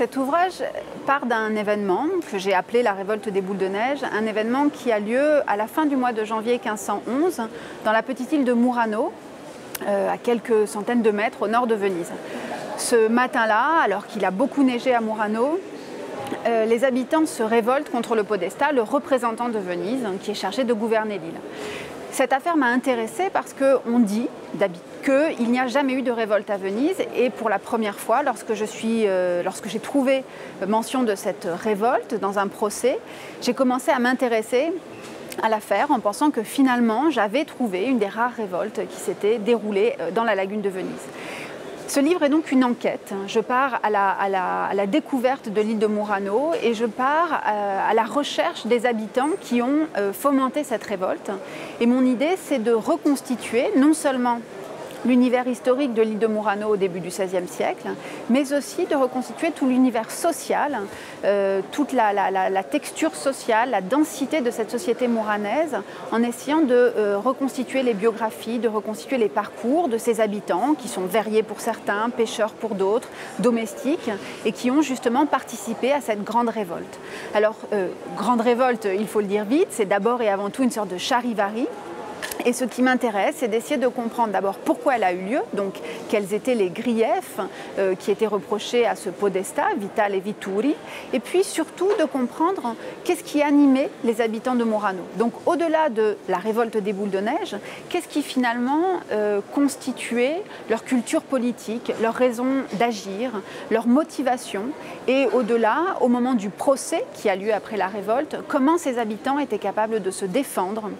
Cet ouvrage part d'un événement que j'ai appelé la révolte des boules de neige, un événement qui a lieu à la fin du mois de janvier 1511 dans la petite île de Murano, euh, à quelques centaines de mètres au nord de Venise. Ce matin-là, alors qu'il a beaucoup neigé à Murano, euh, les habitants se révoltent contre le podestat, le représentant de Venise, qui est chargé de gouverner l'île. Cette affaire m'a intéressée parce qu'on dit qu'il n'y a jamais eu de révolte à Venise et pour la première fois, lorsque euh, lorsque j'ai trouvé mention de cette révolte dans un procès, j'ai commencé à m'intéresser à l'affaire en pensant que finalement j'avais trouvé une des rares révoltes qui s'était déroulée euh, dans la lagune de Venise. Ce livre est donc une enquête. Je pars à la, découverte de l'île de Murano et je pars euh, à, la recherche des habitants qui ont euh, fomenté cette révolte. Et mon idée, c'est de reconstituer non seulement l'univers historique de l'île de Murano au début du XVIe siècle, mais aussi de reconstituer tout l'univers social, euh, toute la, texture sociale, la densité de cette société mouranaise, en essayant de euh, reconstituer les biographies, de reconstituer les parcours de ces habitants, qui sont verriers pour certains, pêcheurs pour d'autres, domestiques, et qui ont justement participé à cette grande révolte. Alors, euh, grande révolte, il faut le dire vite, c'est d'abord et avant tout une sorte de charivari, et ce qui m'intéresse, c'est d'essayer de comprendre d'abord pourquoi elle a eu lieu, donc quels étaient les griefs euh, qui étaient reprochés à ce podesta, Vital et Vituri, et puis surtout de comprendre qu'est-ce qui animait les habitants de Murano. Donc au-delà de la révolte des boules de neige, qu'est-ce qui finalement euh, constituait leur culture politique, leur raison d'agir, leur motivation, et au-delà, au moment du procès qui a lieu après la révolte, comment ces habitants étaient capables de se défendre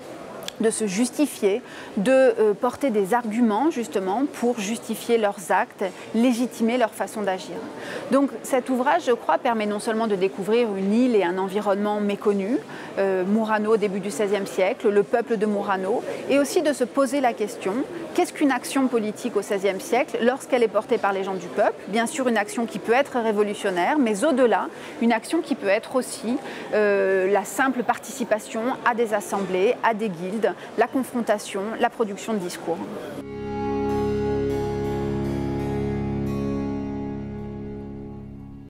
de se justifier, de euh, porter des arguments justement pour justifier leurs actes, légitimer leur façon d'agir. Donc cet ouvrage, je crois, permet non seulement de découvrir une île et un environnement méconnu, euh, Murano au début du XVIe siècle, le peuple de Murano, et aussi de se poser la question, qu'est-ce qu'une action politique au XVIe siècle lorsqu'elle est portée par les gens du peuple? Bien sûr, une action qui peut être révolutionnaire, mais au-delà, une action qui peut être aussi euh, la simple participation à des assemblées, à des guildes, la confrontation, la production de discours.